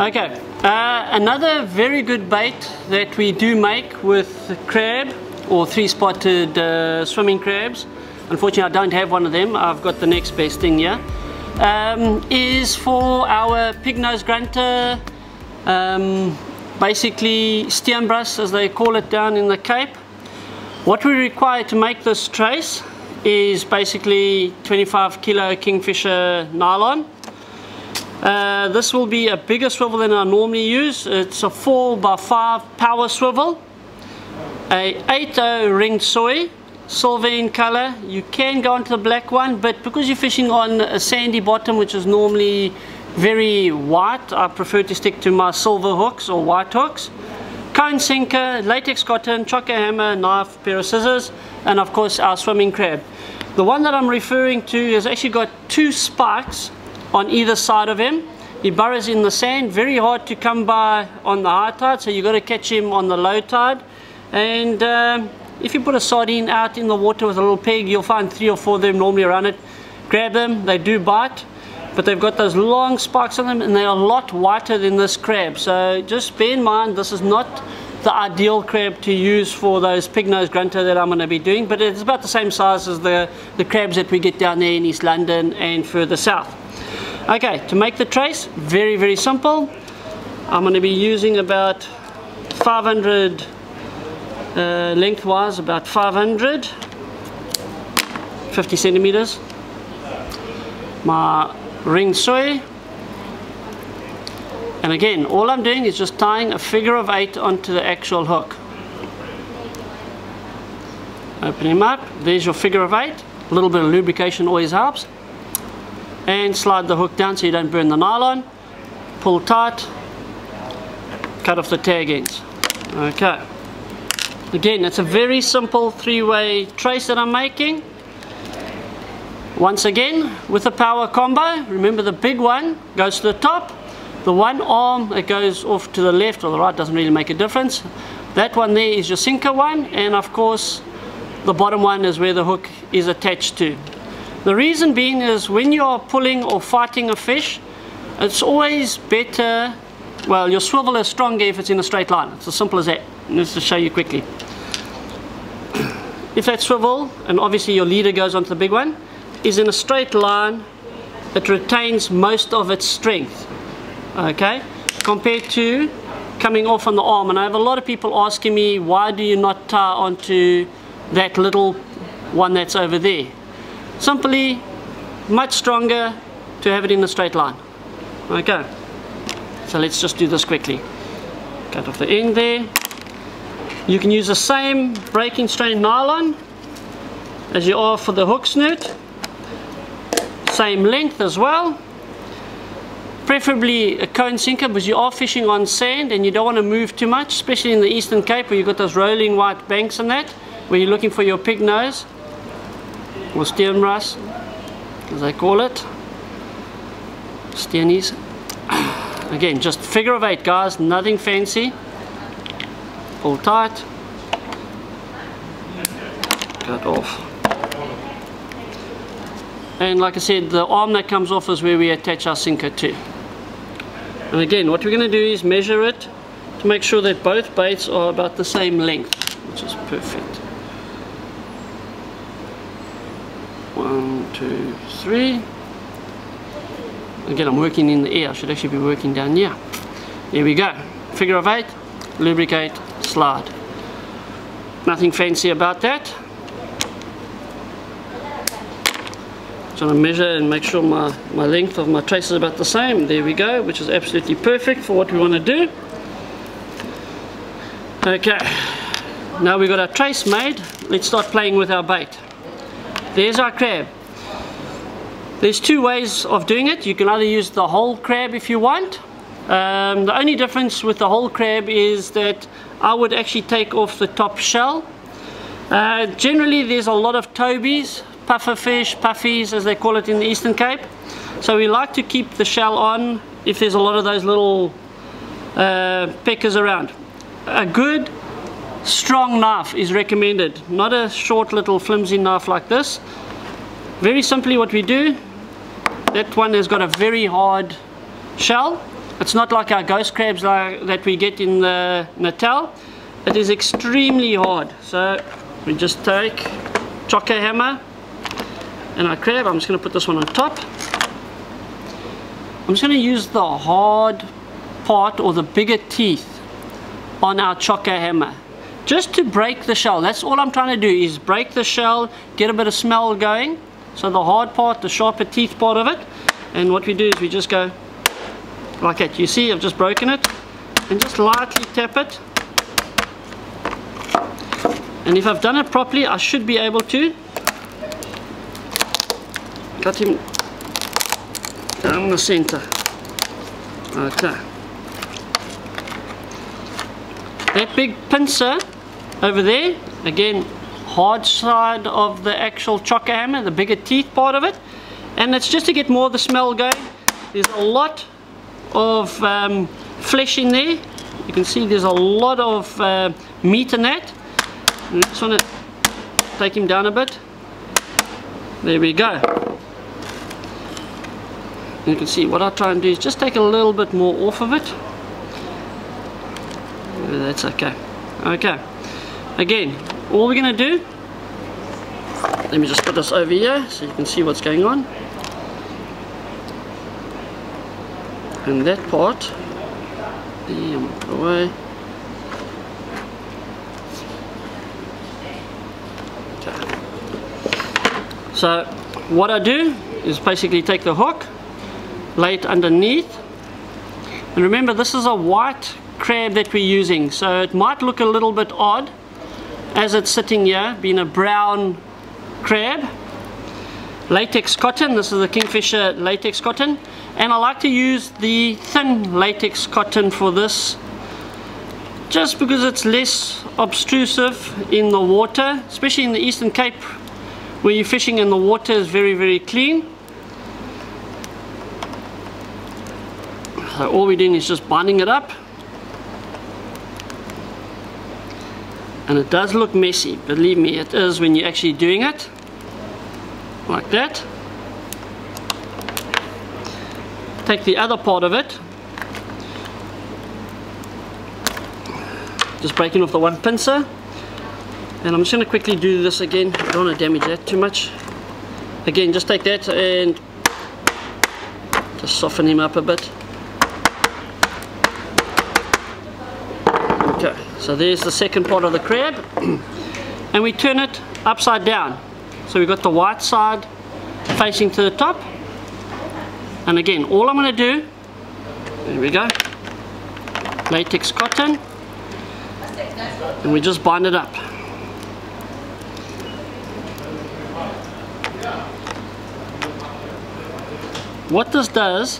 Okay, uh, another very good bait that we do make with crab or three-spotted uh, swimming crabs. Unfortunately, I don't have one of them. I've got the next best thing here. Um, is for our pig nose grunter, um, basically steenbras as they call it down in the Cape. What we require to make this trace is basically 25 kilo kingfisher nylon. Uh, this will be a bigger swivel than I normally use. It's a 4 by 5 power swivel. A 8 ringed soy, silver in color. You can go into the black one, but because you're fishing on a sandy bottom, which is normally very white, I prefer to stick to my silver hooks or white hooks cone sinker, latex cotton, chokka hammer, knife, pair of scissors, and of course our swimming crab. The one that I'm referring to has actually got two spikes on either side of him. He burrows in the sand, very hard to come by on the high tide, so you've got to catch him on the low tide. And um, if you put a sardine out in the water with a little peg, you'll find three or four of them normally around it. Grab them, they do bite but they've got those long spikes on them and they're a lot whiter than this crab so just bear in mind this is not the ideal crab to use for those pig nose grunter that I'm going to be doing but it's about the same size as the, the crabs that we get down there in East London and further south. Okay, to make the trace, very very simple. I'm going to be using about 500 uh, lengthwise, about 500 50 centimeters. My ring soy. And again all I'm doing is just tying a figure of eight onto the actual hook. Open him up. There's your figure of eight. A little bit of lubrication always helps and slide the hook down so you don't burn the nylon pull tight cut off the tag ends okay again it's a very simple three-way trace that I'm making once again, with the power combo, remember the big one goes to the top. The one arm that goes off to the left or the right doesn't really make a difference. That one there is your sinker one, and of course, the bottom one is where the hook is attached to. The reason being is when you are pulling or fighting a fish, it's always better, well, your swivel is stronger if it's in a straight line. It's as simple as that. Just to show you quickly. If that swivel, and obviously your leader goes onto the big one, is in a straight line it retains most of its strength okay compared to coming off on the arm and I have a lot of people asking me why do you not tie onto that little one that's over there simply much stronger to have it in a straight line. Okay so let's just do this quickly. Cut off the end there. You can use the same breaking strain nylon as you are for the hook snoot. Same length as well. Preferably a cone sinker because you are fishing on sand and you don't want to move too much especially in the Eastern Cape where you've got those rolling white banks and that where you're looking for your pig nose or steenbras as I call it. Steenies again just figure of eight guys. Nothing fancy. Pull tight. Cut off. And like I said the arm that comes off is where we attach our sinker to. And again what we're going to do is measure it to make sure that both baits are about the same length which is perfect one two three again I'm working in the air I should actually be working down here there we go figure of eight lubricate slide nothing fancy about that trying to measure and make sure my, my length of my trace is about the same. There we go, which is absolutely perfect for what we want to do. Okay, now we've got our trace made. Let's start playing with our bait. There's our crab. There's two ways of doing it. You can either use the whole crab if you want. Um, the only difference with the whole crab is that I would actually take off the top shell. Uh, generally there's a lot of tobies puffer fish, puffies as they call it in the Eastern Cape. So we like to keep the shell on if there's a lot of those little uh, peckers around. A good strong knife is recommended, not a short little flimsy knife like this. Very simply what we do, that one has got a very hard shell. It's not like our ghost crabs like, that we get in the Natal. It is extremely hard. So we just take chokka hammer and our crab. I'm just going to put this one on top. I'm just going to use the hard part or the bigger teeth on our chokka hammer just to break the shell. That's all I'm trying to do is break the shell get a bit of smell going. So the hard part the sharper teeth part of it. And what we do is we just go like that. You see I've just broken it. And just lightly tap it. And if I've done it properly I should be able to cut him down the center. Okay. That big pincer over there again hard side of the actual chokka hammer the bigger teeth part of it. And it's just to get more of the smell going. There's a lot of um, flesh in there. You can see there's a lot of uh, meat in that. I just want to take him down a bit. There we go. You can see what I try and do is just take a little bit more off of it. That's okay. Okay again all we're going to do let me just put this over here so you can see what's going on. And that part away so what I do is basically take the hook lay it underneath. And remember this is a white crab that we're using so it might look a little bit odd as it's sitting here being a brown crab latex cotton. This is the kingfisher latex cotton. And I like to use the thin latex cotton for this just because it's less obtrusive in the water especially in the Eastern Cape where you're fishing and the water is very very clean. So all we're doing is just binding it up and it does look messy believe me it is when you're actually doing it like that. Take the other part of it. Just breaking off the one pincer. And I'm just going to quickly do this again. I don't want to damage that too much. Again just take that and just soften him up a bit Okay, so there's the second part of the crab. and we turn it upside down. So we've got the white side facing to the top. And again, all I'm going to do, there we go, latex cotton, and we just bind it up. What this does,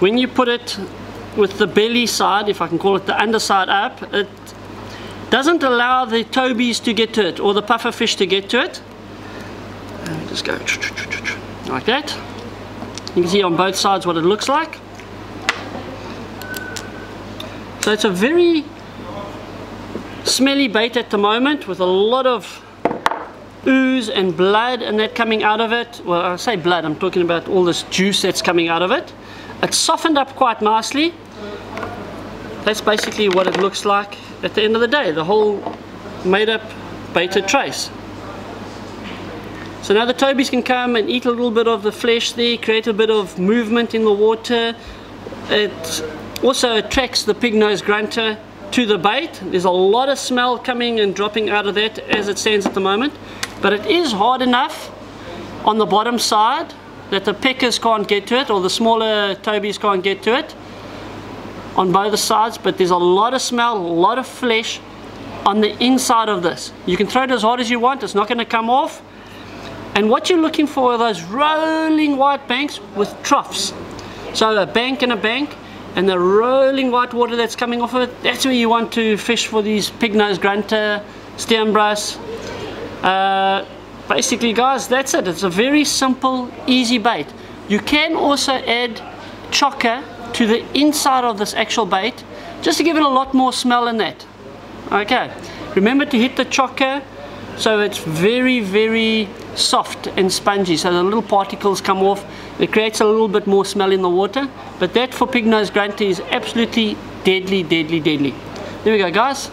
when you put it with the belly side, if I can call it the underside up, it doesn't allow the tobies to get to it or the puffer fish to get to it. And just go like that. You can see on both sides what it looks like. So it's a very smelly bait at the moment with a lot of ooze and blood and that coming out of it. Well, I say blood, I'm talking about all this juice that's coming out of it. It's softened up quite nicely. That's basically what it looks like at the end of the day, the whole made up baited trace. So now the tobies can come and eat a little bit of the flesh there, create a bit of movement in the water. It also attracts the pig-nosed grunter to the bait. There's a lot of smell coming and dropping out of that as it stands at the moment. But it is hard enough on the bottom side that the peckers can't get to it or the smaller tobies can't get to it on both sides but there's a lot of smell, a lot of flesh on the inside of this. You can throw it as hard as you want, it's not going to come off. And what you're looking for are those rolling white banks with troughs. So a bank and a bank and the rolling white water that's coming off of it, that's where you want to fish for these pig-nosed grunter, steenbras, uh, basically guys that's it it's a very simple easy bait you can also add chokka to the inside of this actual bait just to give it a lot more smell in that okay remember to hit the chokka so it's very very soft and spongy so the little particles come off It creates a little bit more smell in the water, but that for pig nose grunter is absolutely deadly, deadly, deadly. There we go guys.